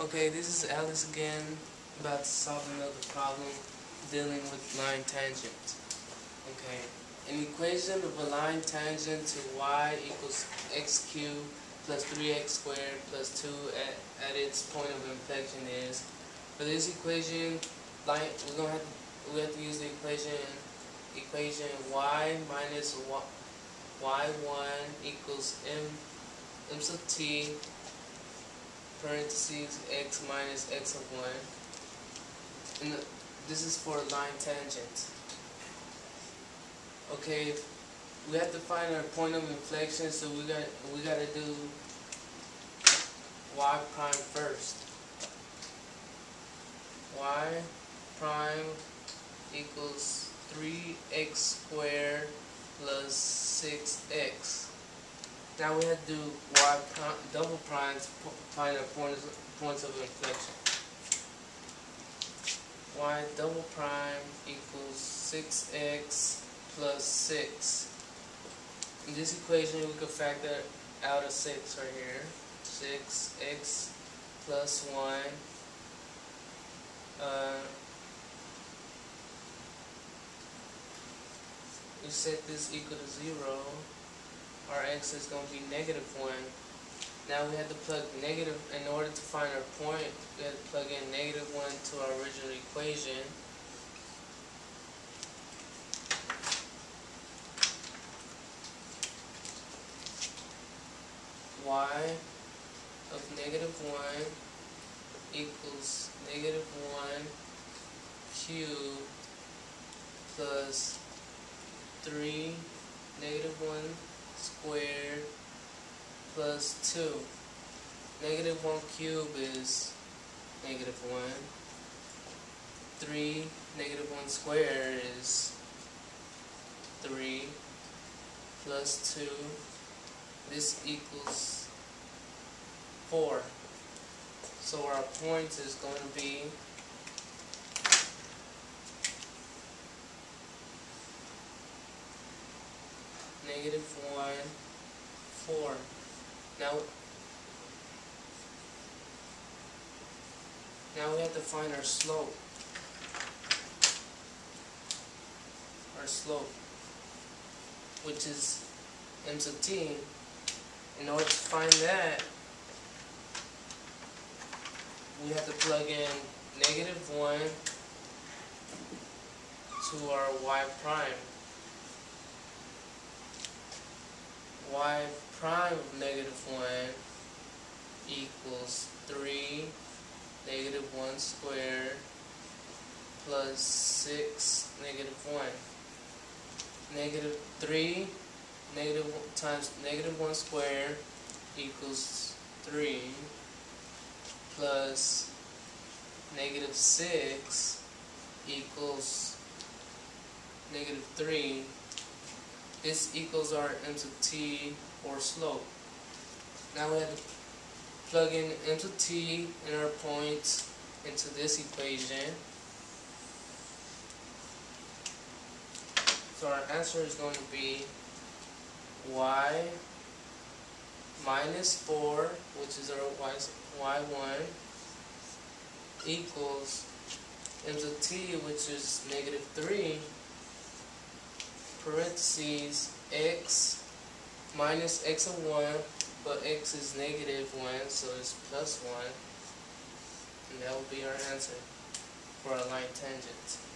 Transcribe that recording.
Okay, this is Alex again, about to solve another problem dealing with line tangent. Okay, an equation of a line tangent to y equals x cubed plus 3x squared plus 2 at, at its point of inflection is, for this equation, line, we're to have to, we have to use the equation, equation y minus y, y1 equals m, m sub t parentheses x minus x of 1. And this is for line tangent. Okay, we have to find our point of inflection, so we got we got to do y prime first. y prime equals 3x squared plus 6x. Now we have to do y double prime find our points, points of inflection. y double prime equals 6x plus 6. In this equation we could factor out a 6 right here. 6x plus 1 uh, we set this equal to 0 our x is going to be negative 1. Now we have to plug negative, in order to find our point, we have to plug in negative 1 to our original equation. y of negative 1 equals negative 1 cubed plus 3 negative 1 squared plus 2. Negative 1 cube is negative 1. 3 negative 1 squared is 3 plus 2. This equals 4. So our point is going to be negative 1, 4. Now, now we have to find our slope. Our slope, which is m sub t. In order to find that, we have to plug in negative 1 to our y prime. Y prime of negative 1 equals 3 negative 1 squared plus 6 negative 1. Negative 3 negative times negative 1 squared equals 3 plus negative 6 equals negative 3 this equals our m sub t or slope. Now we have to plug in m sub t and our points into this equation. So our answer is going to be y minus 4, which is our y, y1, equals m sub t, which is negative 3, parentheses x minus x of 1, but x is negative 1, so it's plus 1. And that will be our answer for our line tangent.